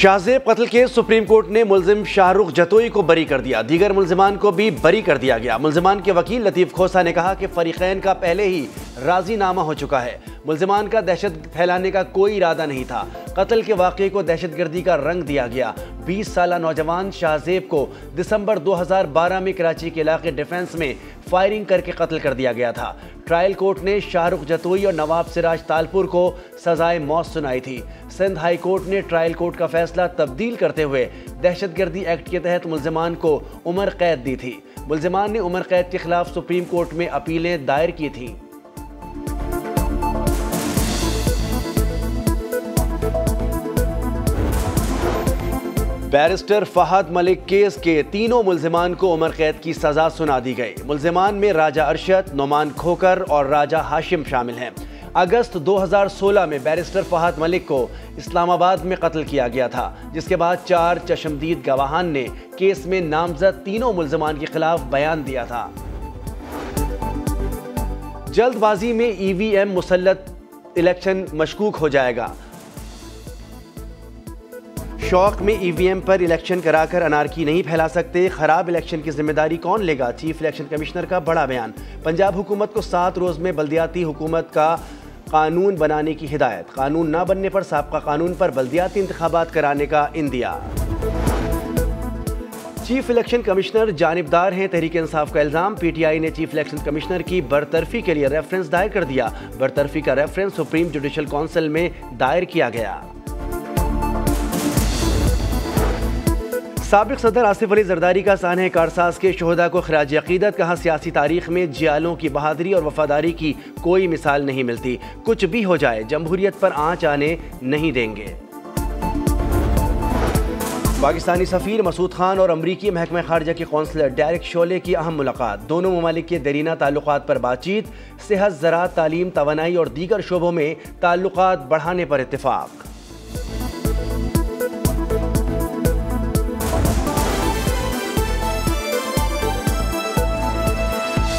शाहजेब कत्ल के supreme court ने मुलजिम शाहरुख जतोई को बरी कर दिया। दीगर मुलजमान को भी बरी कर दिया गया। मुलजमान के वकील लतीफ़ खोसा ने कहा कि फरीकैन का पहले ही राजीनामा हो चुका है। मुलजमान का दहशत फैलाने का कोई इरादा नहीं था। कत्ल के वाक़े को दहशत गर्दी का रंग दिया गया। 20 साल नौजवान शाहजेब को दिसंबर 2012 में कराची के इलाके डिफेंस में फायरिंग करके कत्ल कर दिया गया था। ट्रायल कोर्ट ने शाहरुख जतोई और नवाब सिराज तालपुर को सजाए मौत सुनाई थी। सिंध हाई कोर्ट ने ट्रायल कोर्ट का फैसला तब्दील करते हुए दहशतगर्दी एक्ट के तहत मुलजमान को उम्र कैद दी थी। मुलजमान ने उम्र कैद के खिलाफ सुप्रीम कोर्ट में अपीलें दायर की थीं। बैरिस्टर फहद मलिक केस के तीनों मुलजमान को उम्र कैद की सजा सुना दी गई। मुलजमान में राजा अरशद, नोमान खोकर और राजा हाशिम शामिल हैं। अगस्त 2016 में बैरिस्टर फहद मलिक को इस्लामाबाद में कत्ल किया गया था, जिसके बाद चार चशमदीद गवाहान ने केस में नामजद तीनों मुलजमान के खिलाफ बयान दिया था। जल्दबाजी में ईवीएम मुसलत इलेक्शन मशकूक हो जाएगा। शौक में ईवीएम पर इलेक्शन कराकर अनारकी नहीं फैला सकते। खराब इलेक्शन की ज़िम्मेदारी कौन लेगा? चीफ इलेक्शन कमिश्नर का बड़ा बयान। पंजाब हुकूमत को सात रोज में बल्दियाती हुकूमत का कानून बनाने की हिदायत। कानून ना बनने पर सबका कानून पर बल्दियाती इंतबात कराने का इंदिया। चीफ इलेक्शन कमिश्नर जानबदार हैं, तहरीक इंसाफ का इल्ज़ाम। पीटीआई ने चीफ इलेक्शन कमिश्नर की बरतरफी के लिए रेफरेंस दायर कर दिया। बरतरफी का रेफरेंस सुप्रीम जुडिशल काउंसिल में दायर किया गया। सबक सदर आसिफ अली जरदारी का सान कारसाज के शहदा को खराज अकीदत, कहा सियासी तारीख में जियालों की बहादरी और वफादारी की कोई मिसाल नहीं मिलती। कुछ भी हो जाए, जमहूरियत पर आँच आने नहीं देंगे। पाकिस्तानी सफ़ीर मसूद खान और अमरीकी महकमा खारजा के कौंसलर डेरिक शोले की अहम मुलाकात। दोनों ममालिक के दरीना ताल्लुक पर बातचीत, सेहत, ज़रात, तालीम तोानाई और दीगर शोबों में ताल्लुक बढ़ाने पर इतफाक़